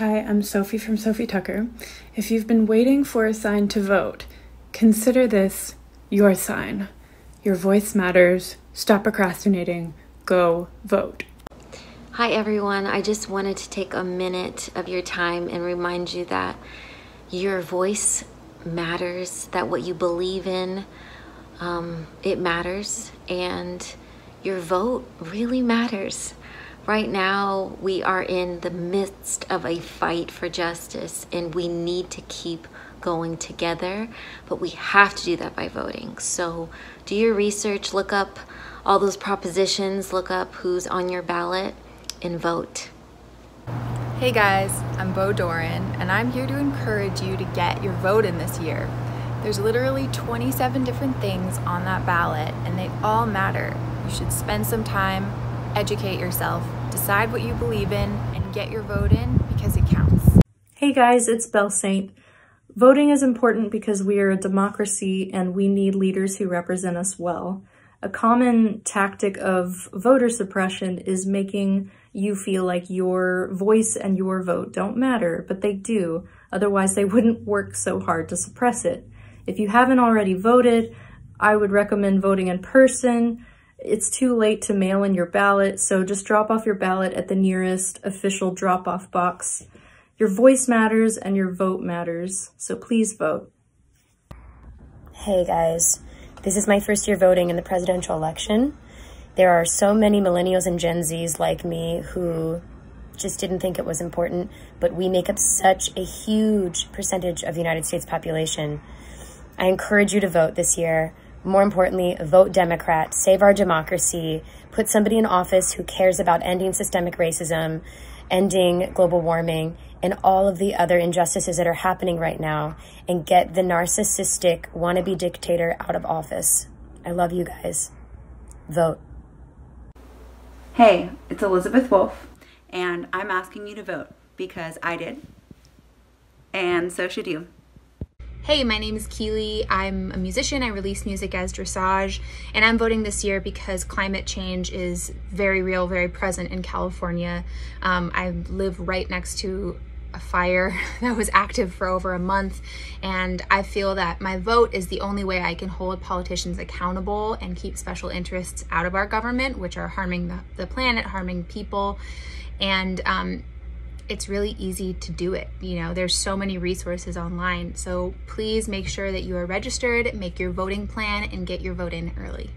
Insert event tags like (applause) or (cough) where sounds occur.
Hi, I'm Sophie from Sofi Tukker. If you've been waiting for a sign to vote, consider this your sign. Your voice matters. Stop procrastinating. Go vote. Hi, everyone. I just wanted to take a minute of your time and remind you that your voice matters, that what you believe in, um, it matters, and your vote really matters. Right now, we are in the midst of a fight for justice, and we need to keep going together, but we have to do that by voting. So, do your research, look up all those propositions, look up who's on your ballot, and vote. Hey guys, I'm Boh Doran, and I'm here to encourage you to get your vote in this year. There's literally 27 different things on that ballot, and they all matter. You should spend some time, educate yourself, decide what you believe in, and get your vote in because it counts. Hey guys, it's BELLSAINT. Voting is important because we are a democracy and we need leaders who represent us well. A common tactic of voter suppression is making you feel like your voice and your vote don't matter, but they do. Otherwise, they wouldn't work so hard to suppress it. If you haven't already voted, I would recommend voting in person. It's too late to mail in your ballot, so just drop off your ballot at the nearest official drop-off box. Your voice matters and your vote matters, so please vote. Hey guys, this is my first year voting in the presidential election. There are so many millennials and Gen Zs like me who just didn't think it was important, but we make up such a huge percentage of the United States population. I encourage you to vote this year. More importantly, vote Democrat, save our democracy, put somebody in office who cares about ending systemic racism, ending global warming, and all of the other injustices that are happening right now, and get the narcissistic wannabe dictator out of office. I love you guys. Vote. Hey, it's Elizabeth Woolf, and I'm asking you to vote because I did, and so should you. Hey, my name is Keely. I'm a musician. I release music as Dresage, and I'm voting this year because climate change is very real, very present in California. Um, I live right next to a fire (laughs) that was active for over a month, and I feel that my vote is the only way I can hold politicians accountable and keep special interests out of our government, which are harming the, the planet, harming people. And um, it's really easy to do it. You know, there's so many resources online. So please make sure that you are registered, make your voting plan, and get your vote in early.